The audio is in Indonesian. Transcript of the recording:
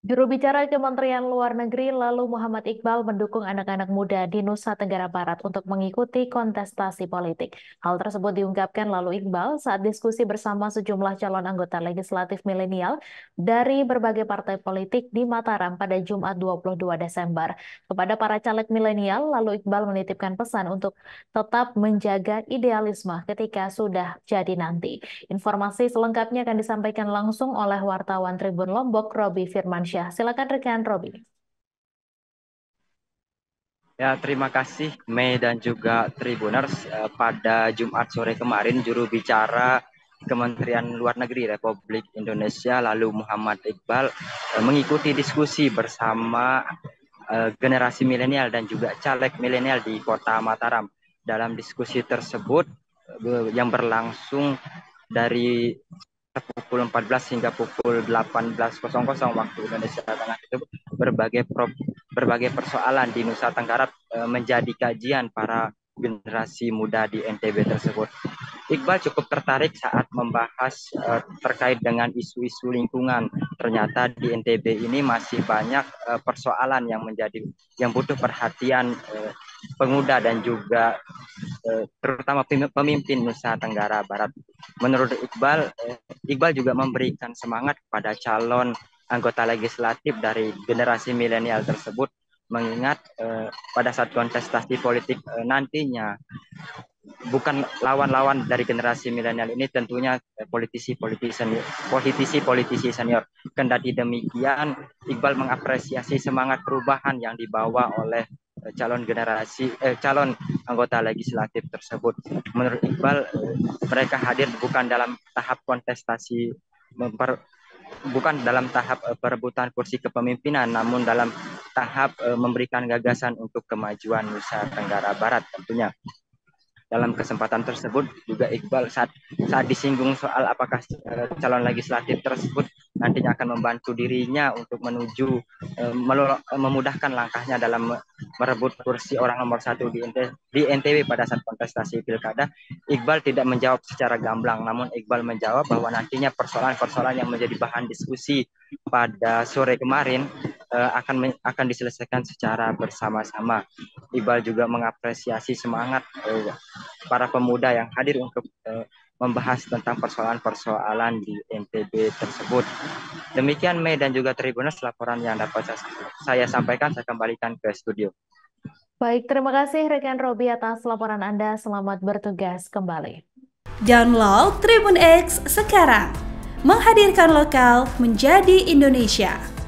Juru bicara Kementerian Luar Negeri lalu Muhammad Iqbal mendukung anak-anak muda di Nusa Tenggara Barat untuk mengikuti kontestasi politik. Hal tersebut diungkapkan lalu Iqbal saat diskusi bersama sejumlah calon anggota legislatif milenial dari berbagai partai politik di Mataram pada Jumat 22 Desember. Kepada para caleg milenial, lalu Iqbal menitipkan pesan untuk tetap menjaga idealisme ketika sudah jadi nanti. Informasi selengkapnya akan disampaikan langsung oleh wartawan Tribun Lombok, Robi Firman Indonesia. Silakan rekan Robi. Ya, terima kasih Mei dan juga Tribuners. Eh, pada Jumat sore kemarin, juru bicara Kementerian Luar Negeri Republik Indonesia, lalu Muhammad Iqbal, eh, mengikuti diskusi bersama eh, generasi milenial dan juga caleg milenial di Kota Mataram. Dalam diskusi tersebut yang berlangsung dari pukul 14 hingga pukul 18.00 waktu Indonesia Tengah itu berbagai pro, berbagai persoalan di Nusa Tenggara e, menjadi kajian para generasi muda di NTB tersebut. Iqbal cukup tertarik saat membahas e, terkait dengan isu-isu lingkungan. Ternyata di NTB ini masih banyak e, persoalan yang menjadi yang butuh perhatian e, pemuda dan juga Eh, terutama pemimpin Nusa Tenggara Barat. Menurut Iqbal, eh, Iqbal juga memberikan semangat kepada calon anggota legislatif dari generasi milenial tersebut mengingat eh, pada saat kontestasi politik nantinya bukan lawan-lawan dari generasi milenial ini tentunya politisi-politisi senior, politisi-politisi senior. Kendati demikian, Iqbal mengapresiasi semangat perubahan yang dibawa oleh calon generasi eh, calon anggota legislatif tersebut. Menurut Iqbal, eh, mereka hadir bukan dalam tahap kontestasi memper, bukan dalam tahap eh, perebutan kursi kepemimpinan, namun dalam tahap eh, memberikan gagasan untuk kemajuan Nusa Tenggara Barat tentunya dalam kesempatan tersebut juga Iqbal saat saat disinggung soal apakah calon legislatif tersebut nantinya akan membantu dirinya untuk menuju memudahkan langkahnya dalam merebut kursi orang nomor satu di, di NTB pada saat kontestasi pilkada. Iqbal tidak menjawab secara gamblang, namun Iqbal menjawab bahwa nantinya persoalan-persoalan yang menjadi bahan diskusi pada sore kemarin uh, akan akan diselesaikan secara bersama-sama. Iqbal juga mengapresiasi semangat uh, para pemuda yang hadir untuk uh, membahas tentang persoalan-persoalan di NTB tersebut. Demikian Mei dan juga Tribunus laporan yang dapat saya, saya sampaikan. Saya kembalikan ke studio. Baik, terima kasih rekan Robi atas laporan Anda. Selamat bertugas kembali. Download Tribun X sekarang. Menghadirkan lokal menjadi Indonesia.